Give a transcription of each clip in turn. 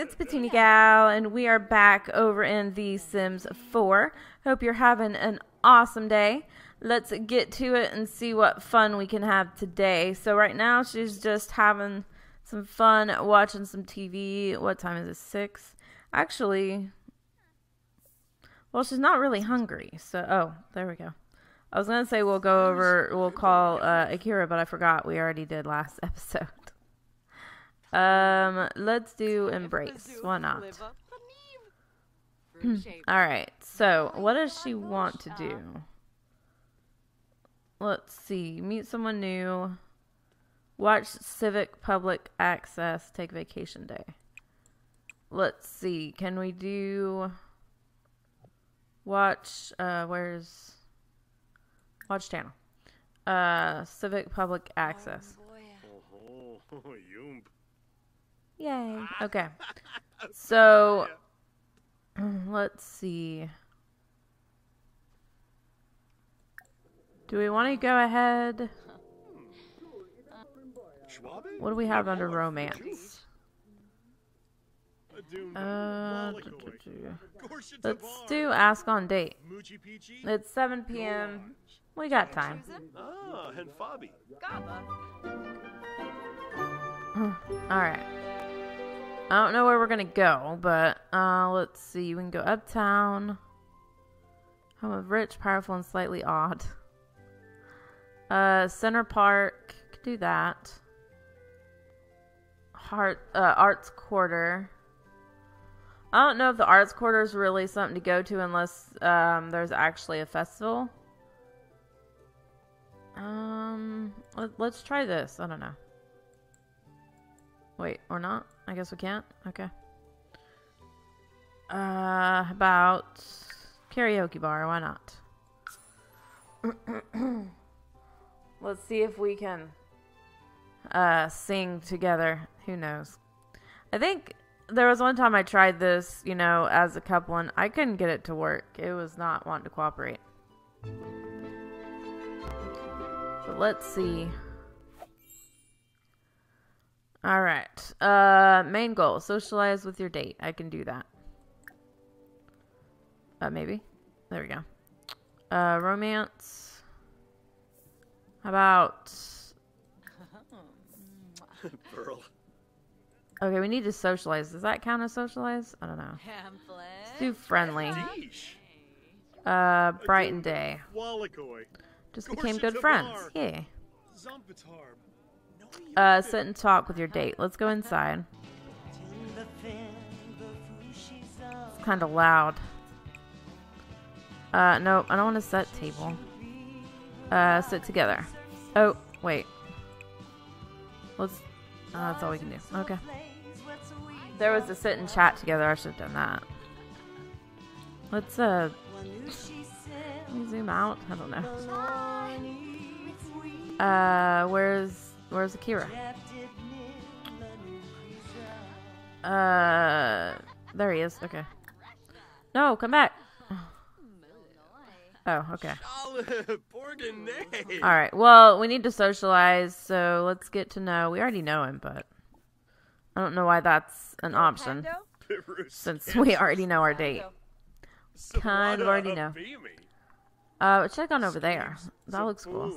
it's Petunia Gal, and we are back over in The Sims 4. Hope you're having an awesome day. Let's get to it and see what fun we can have today. So, right now, she's just having some fun watching some TV. What time is it? 6? Actually, well, she's not really hungry. So, oh, there we go. I was going to say we'll go over, we'll call uh, Akira, but I forgot we already did last episode. Um, let's do embrace. Why not? All right. So, what does she want to do? Let's see. Meet someone new. Watch civic public access. Take vacation day. Let's see. Can we do watch uh where's watch channel. Uh civic public access. Oh, yump. Yay. Okay. So let's see. Do we want to go ahead? What do we have under romance? Uh, do, do, do. Let's do ask on date. It's 7 p.m. We got time. Ah, and Fabi. All right. I don't know where we're gonna go, but uh, let's see. We can go uptown. Home of rich, powerful, and slightly odd. Uh, Center Park. Could do that. Heart, uh, Arts Quarter. I don't know if the Arts Quarter is really something to go to unless um, there's actually a festival. Um, let, let's try this. I don't know. Wait, or not? I guess we can't. Okay. Uh, about karaoke bar. Why not? Let's see if we can uh sing together. Who knows? I think there was one time I tried this, you know, as a couple, and I couldn't get it to work. It was not wanting to cooperate. But let's see. All right. Uh, main goal: socialize with your date. I can do that. Uh, maybe. There we go. Uh, romance. How about? Pearl. Okay, we need to socialize. Does that count as socialize? I don't know. Let's do friendly. Yeesh. Uh, bright and day. Walikoi. Just became good friends. Yeah. Uh, sit and talk with your date. Let's go inside. It's kind of loud. Uh, nope, I don't want to set table. Uh, sit together. Oh, wait. Let's. Uh, that's all we can do. Okay. There was a sit and chat together. I should have done that. Let's uh. let zoom out. I don't know. Uh, where's where's Akira? Uh, there he is. Okay. No, come back. Oh, okay. All right. Well, we need to socialize, so let's get to know. We already know him, but I don't know why that's an option since we already know our date. kind of already know. Uh, check on over there. That looks cool.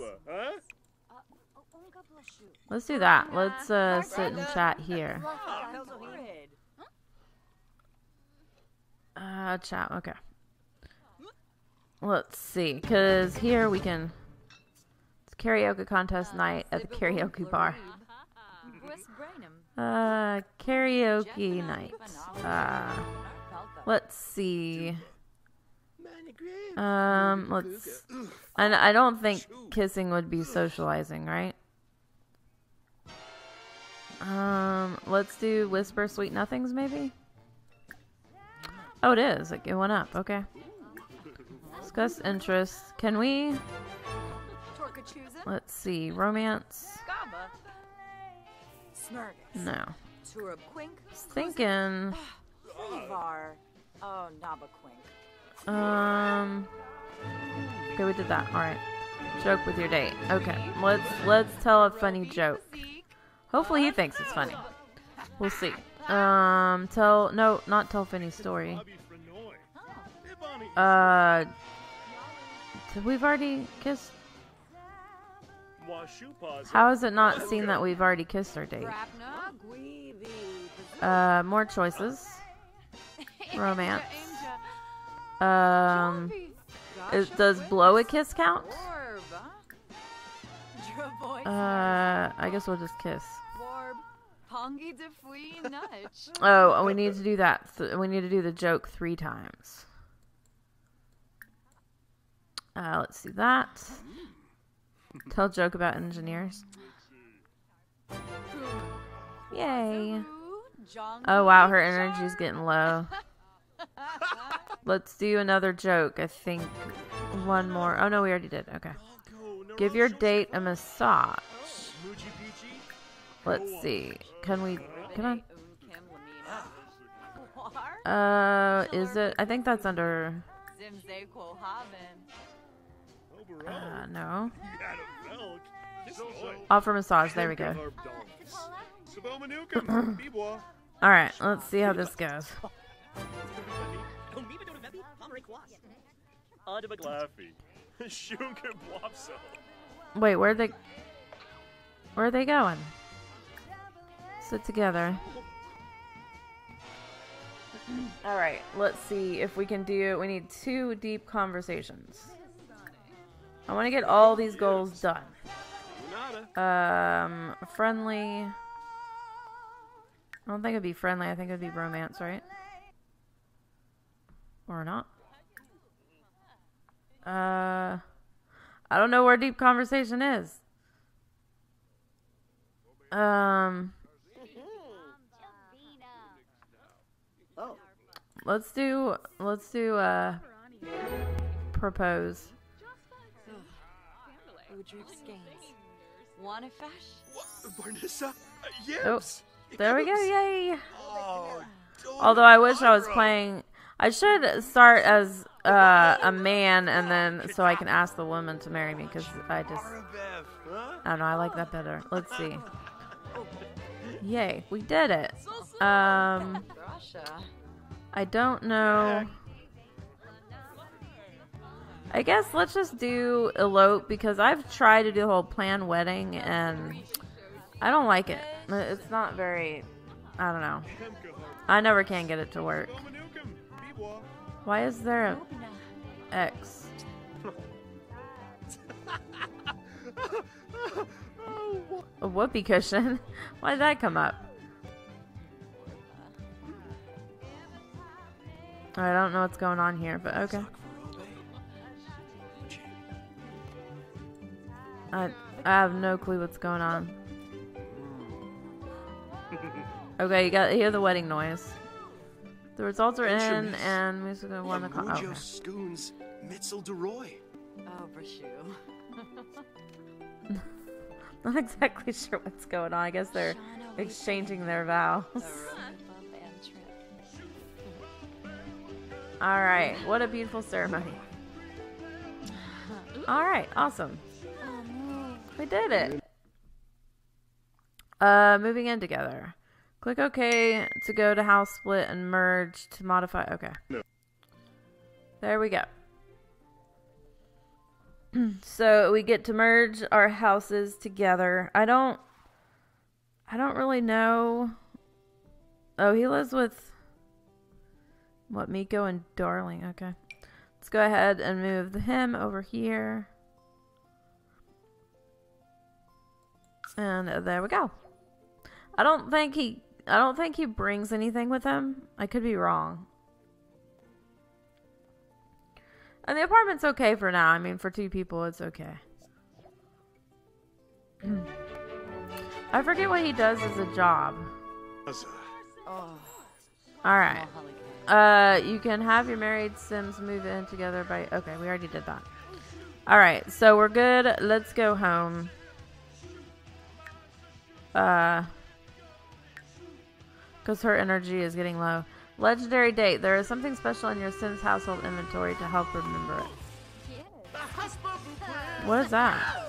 Huh? Let's do that. Let's uh sit and chat here. Uh, chat. Okay. Let's see, cause here we can. It's karaoke contest night at the karaoke bar. Uh, karaoke night. Uh, let's see. Um, let's. And I don't think kissing would be socializing, right? Um, let's do whisper sweet nothings, maybe. Oh, it is. Like it went up. Okay. Discuss interests. Can we? Let's see. Romance. No. Thinking. Oh, Um. Okay, we did that. All right. Joke with your date. Okay. Let's let's tell a funny joke. Hopefully he thinks it's funny. We'll see. Um, tell no, not tell Finney's story. Uh, we've already kissed? How is it not seen that we've already kissed our date? Uh, more choices. Romance. Um, is, does blow a kiss count? Uh, I guess we'll just kiss. Pongi de fui nudge. Oh, we need to do that. Th- we need to do the joke three times. Uh, let's do that. Tell joke about engineers. Yay. Oh wow, her energy's getting low. Let's do another joke. I think one more. Oh no, we already did. Okay. Give your date a massage. Moochie Peachy. Let's see. Can we? Come on. Kim Uh, is it? I think that's under. Zimze Quo Uh, no. You had a milk. So, Offer massage. There we go. All right. Let's see how this goes. Laffy. Shunker Blopso. Wait, where they? Where are they going? Sit together. All right. Let's see if we can do. We need two deep conversations. I want to get all these goals done. Um, friendly. I don't think it'd be friendly. I think it'd be romance, right? Or not. Uh, I don't know where deep conversation is. Um, let's do let's do uh propose. Udrip Skanes. Wanna fash? Barnissa? Oh, there we go! Yay! Oh, Although I wish I was playing, I should start as uh, a man and then so I can ask the woman to marry me because I just I don't know I like that better. Let's see. Yay, we did it. Um, Russia. I don't know. I guess let's just do elope because I've tried to do the whole plan wedding and I don't like it. It's not very. I don't know. I never can get it to work. Why is there a X? A whoopee cushion? Why did that come up? I don't know what's going on here, but okay. I I have no clue what's going on. Okay, you got hear the wedding noise. The results are in, Instruments. and music's gonna won the call. Yamujo Okay. Scoons. Mitzel DeRoy. Oh, Brashu. Not exactly sure what's going on. I guess they're exchanging their vows. All right, what a beautiful ceremony. All right, awesome. We did it. Uh, moving in together. Click OK to go to house split and merge to modify. Okay. There we go. so we get to merge our houses together. I don't. I don't really know. Oh, he lives with. What Miko and Darling? Okay. Let's go ahead and move him over here. And uh, there we go. I don't think he I don't think he brings anything with him. I could be wrong. And the apartment's okay for now. I mean, for two people, it's okay. I forget what he does as a job. Azza. Uh, you can have your married Sims move in together by. Okay, we already did that. All right, so we're good. Let's go home. Uh, because her energy is getting low. Legendary date. There is something special in your Sims household inventory to help remember it. What is that?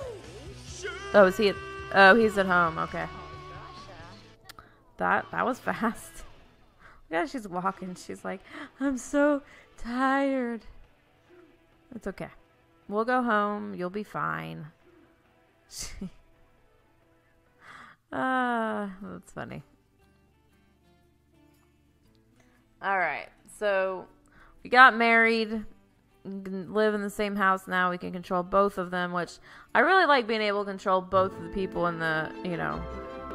Oh, is he? At, oh, he's at home. Okay. That that was fast. Yeah, she's walking. She's like, I'm so tired. It's okay. We'll go home. You'll be fine. She. Ah, that's funny. All right. So we got married. Live in the same house now. We can control both of them, which I really like being able to control both of the people in the, you know,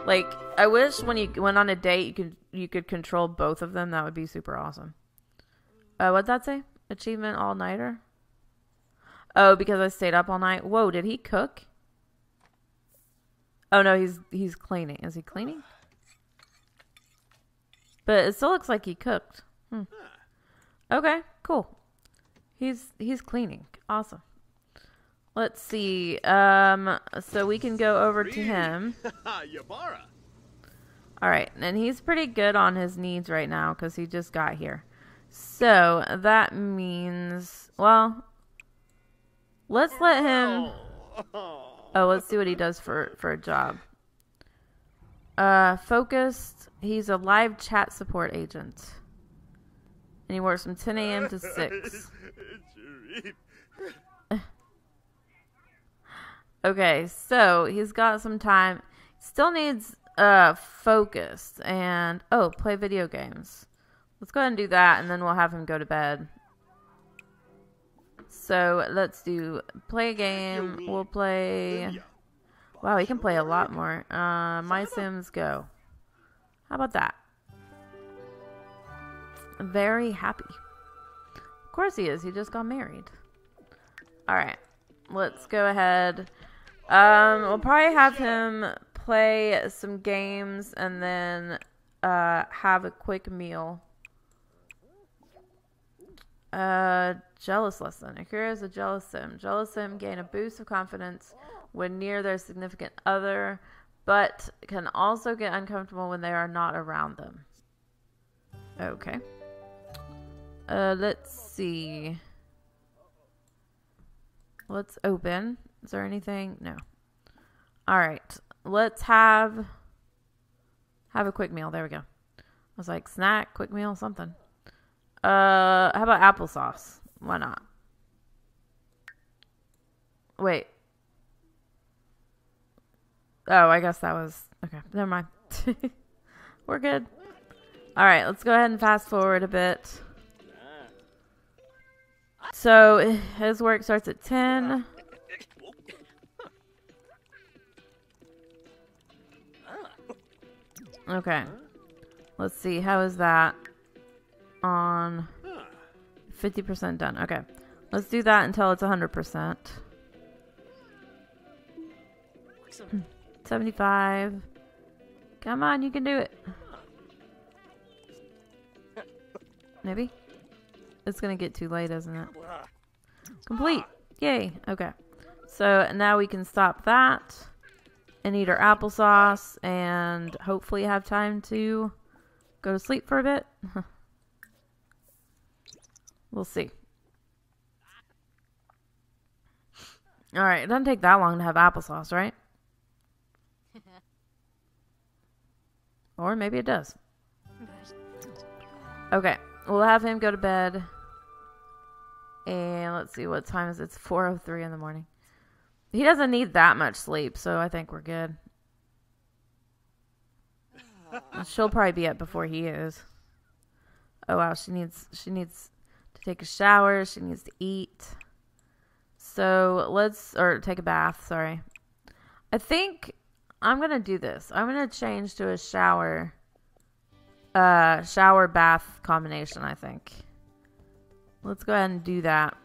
like I wish when you went on a date you could you could control both of them. That would be super awesome. Uh, what'd that say? Achievement all nighter. Oh, because I stayed up all night. Whoa, did he cook? Oh no, he's he's cleaning. Is he cleaning? But it still looks like he cooked. Hmm. Okay, cool. He's he's cleaning. Awesome. Let's see. Um, so we can go over to him. Yabara. All right, and he's pretty good on his needs right now because he just got here. So that means, well, let's let him. Oh, let's see what he does for for a job. Uh, focused. He's a live chat support agent, and he works from 10 a.m. to 6. Okay, so he's got some time. Still needs uh focused and oh, play video games. Let's go ahead and do that, and then we'll have him go to bed. So let's do play a game. We'll play. Wow, he can play a lot more. Uh, My Sims Go. How about that? Very happy. Of course he is. He just got married. All right, let's go ahead. Um, we'll probably have him play some games and then uh, have a quick meal. Uh, jealous lesson. Here is a jealous sim. Jealous sim gain a boost of confidence when near their significant other, but can also get uncomfortable when they are not around them. Okay. Uh, let's see. Let's open. Is there anything? No. All right. Let's have have a quick meal. There we go. I was like snack, quick meal, something. Uh, how about applesauce? Why not? Wait. Oh, I guess that was okay. Never mind. We're good. All right, let's go ahead and fast forward a bit. So his work starts at ten. Okay. Let's see. How is that on 50% done? Okay. Let's do that until it's 100%. 75. Come on, you can do it. Maybe? It's to get too late, isn't it? Complete. Yay. Okay. So now we can stop that and eat our applesauce and hopefully have time to go to sleep for a bit. we'll see. All right, it doesn't take that long to have applesauce, right? or maybe it does. Okay, we'll have him go to bed. And let's see what time is it? It's 4:03 in the morning. He doesn't need that much sleep, so I think we're good. She'll probably be up before he is. Oh wow, she needs she needs to take a shower, she needs to eat. So let's or take a bath, sorry. I think I'm gonna do this. I'm gonna change to a shower uh shower bath combination, I think. Let's go ahead and do that.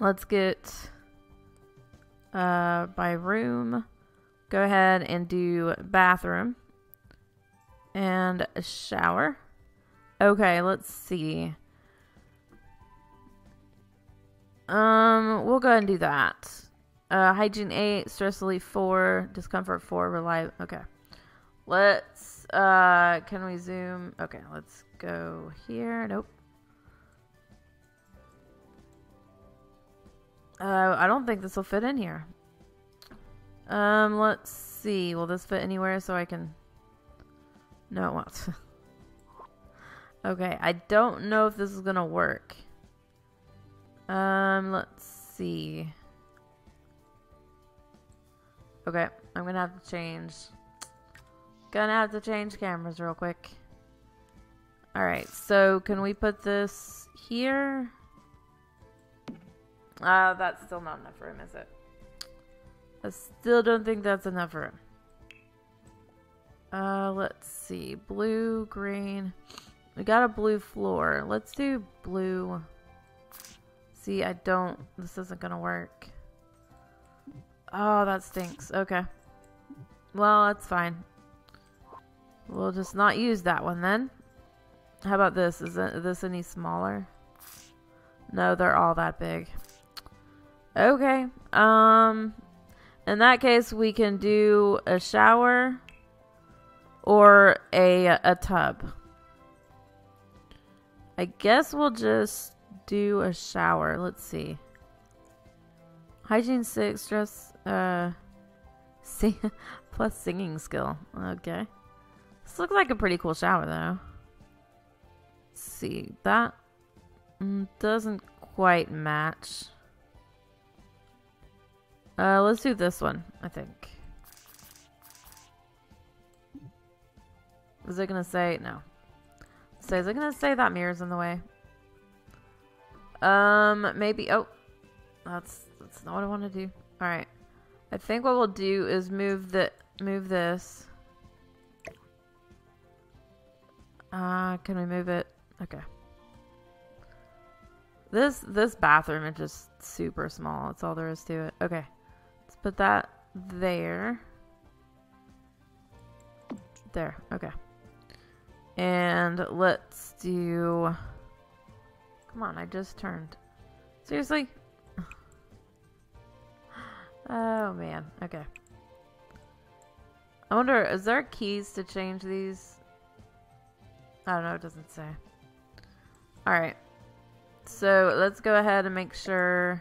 Let's get uh, by room. Go ahead and do bathroom and a shower. Okay, let's see. Um, we'll go ahead and do that. Uh, hygiene 8, stress relief 4, discomfort 4, reliable. Okay. Let's, uh, can we zoom? Okay, let's go here. Nope. Uh, I don't think this will fit in here. Um, let's see. Will this fit anywhere so I can... No, it won't. Okay, I don't know if this is gonna work. Um, let's see. Okay, I'm gonna have to change. Gonna have to change cameras real quick. Alright, so can we put this here? Uh, that's still not enough room, is it? I still don't think that's enough room. Uh, let's see. Blue, green. We got a blue floor. Let's do blue. See, I don't. This isn't gonna work. Oh, that stinks. Okay. Well, that's fine. We'll just not use that one then. How about this? Is this any smaller? No, they're all that big. Okay. Um, in that case, we can do a shower or a a tub. I guess we'll just do a shower. Let's see. Hygiene six, dress uh, sing plus singing skill. Okay. This looks like a pretty cool shower though. Let's see that mm, doesn't quite match. Uh, let's do this one. I think. Is it gonna say no? So is it gonna say that mirror's in the way? Um, maybe. Oh, that's that's not what I want to do. All right. I think what we'll do is move the move this. Uh, can we move it? Okay. This this bathroom is just super small. That's all there is to it. Okay. Put that there. There. Okay. And let's do Come on, I just turned. Seriously? Oh man. Okay. I wonder, is there keys to change these? I don't know, it doesn't say. Alright. So let's go ahead and make sure.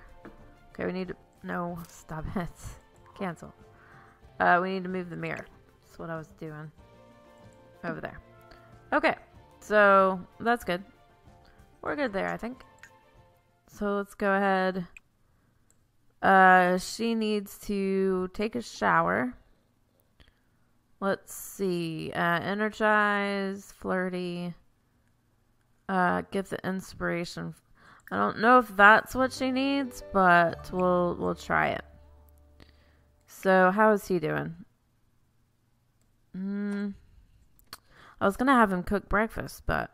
Okay, we need to. No, stop it. Cancel. Uh, we need to move the mirror. That's what I was doing. Over there. Okay, so that's good. We're good there, I think. So let's go ahead. Uh, she needs to take a shower. Let's see. Uh, energize, flirty. Uh, get the inspiration. I don't know if that's what she needs, but we'll we'll try it. So how is he doing? Hmm. I was gonna have him cook breakfast, but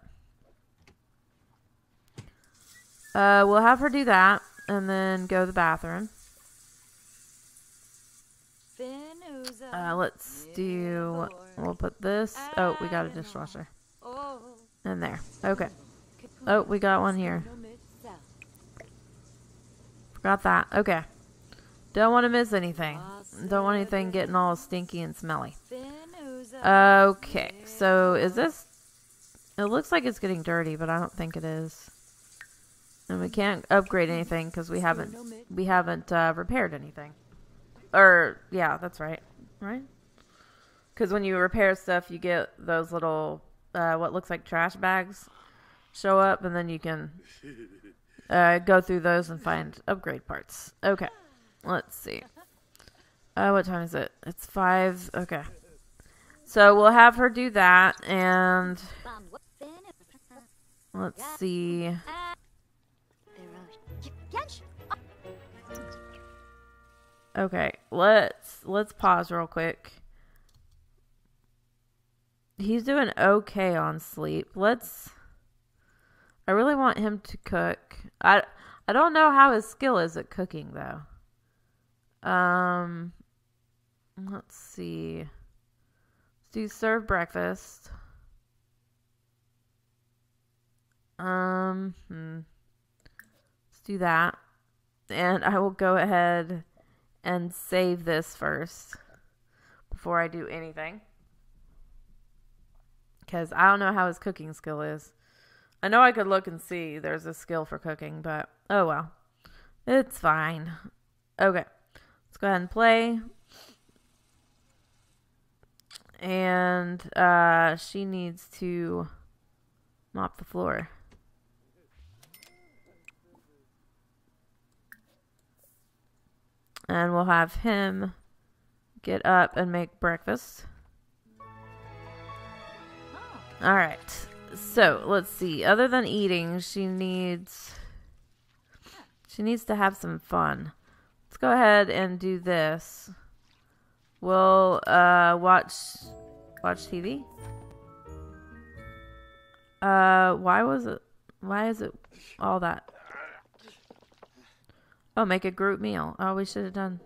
uh, we'll have her do that and then go to the bathroom. Uh, let's do. We'll put this. Oh, we got a dishwasher in there. Okay. Oh, we got one here. Forgot that. Okay. Don't want to miss anything. Don't want anything getting all stinky and smelly. Okay. So is this? It looks like it's getting dirty, but I don't think it is. And we can't upgrade anything because we haven't we haven't uh, repaired anything. Or yeah, that's right, right? Because when you repair stuff, you get those little uh, what looks like trash bags show up, and then you can uh, go through those and find upgrade parts. Okay, let's see. Uh, what time is it? It's five. Okay, so we'll have her do that, and let's see. Okay, let's let's pause real quick. He's doing okay on sleep. Let's I really want him to cook. I I don't know how his skill is at cooking though. Um let's see. Let's do serve breakfast. Um hmm. Let's do that. And I will go ahead and save this first before I do anything. Because I don't know how his cooking skill is. I know I could look and see there's a skill for cooking, but oh well. It's fine. Okay. Let's go ahead and play. And uh, she needs to mop the floor. And we'll have him get up and make breakfast. All right. So, let's see. Other than eating, she needs she needs to have some fun. Let's go ahead and do this. We'll uh watch watch TV. Uh why was it why is it all that? Oh, make a group meal. Oh, we should have done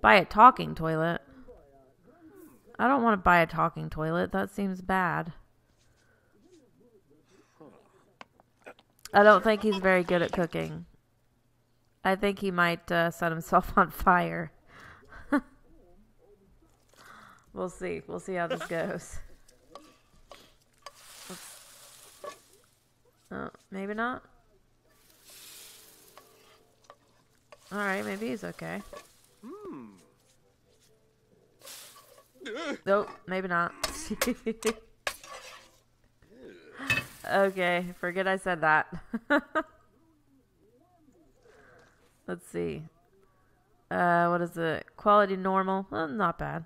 buy a talking toilet. I don't want to buy a talking toilet. That seems bad. I don't think he's very good at cooking. I think he might uh, set himself on fire. We'll see. We'll see how this goes. Oh, maybe not. Alright, maybe he's okay. Nope, maybe not. okay, forget I said that. Let's see. Uh, what is it? Quality normal. Well, not bad.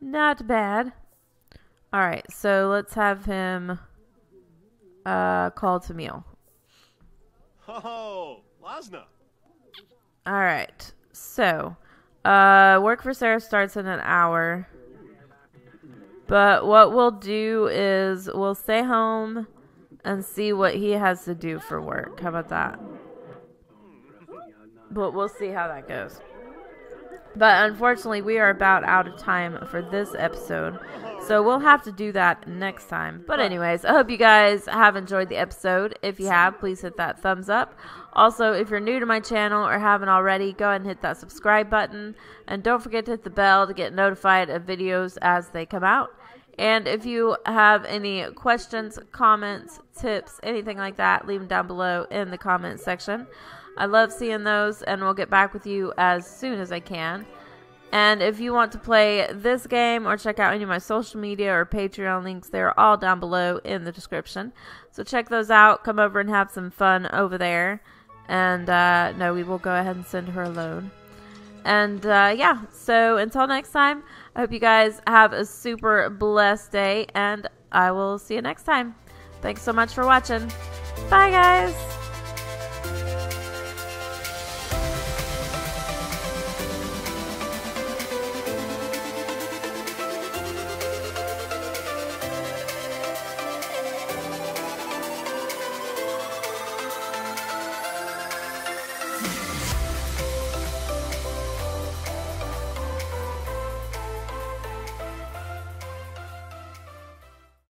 Not bad. Alright, so let's have him uh, call to meal. Ho, Lasna. All right. So, uh, work for Sarah starts in an hour. But what we'll do is we'll stay home and see what he has to do for work. How about that? But we'll see how that goes. But unfortunately, we are about out of time for this episode. So we'll have to do that next time. But, anyways, I hope you guys have enjoyed the episode. If you have, please hit that thumbs up. Also, if you're new to my channel or haven't already, go ahead and hit that subscribe button. And don't forget to hit the bell to get notified of videos as they come out. And if you have any questions, comments, tips, anything like that, leave them down below in the comment section. I love seeing those, and we'll get back with you as soon as I can. And if you want to play this game or check out any of my social media or Patreon links, they're all down below in the description. So check those out. Come over and have some fun over there. And uh, no, we will go ahead and send her a loan. And uh, yeah, so until next time, I hope you guys have a super blessed day, and I will see you next time. Thanks so much for watching. Bye, guys.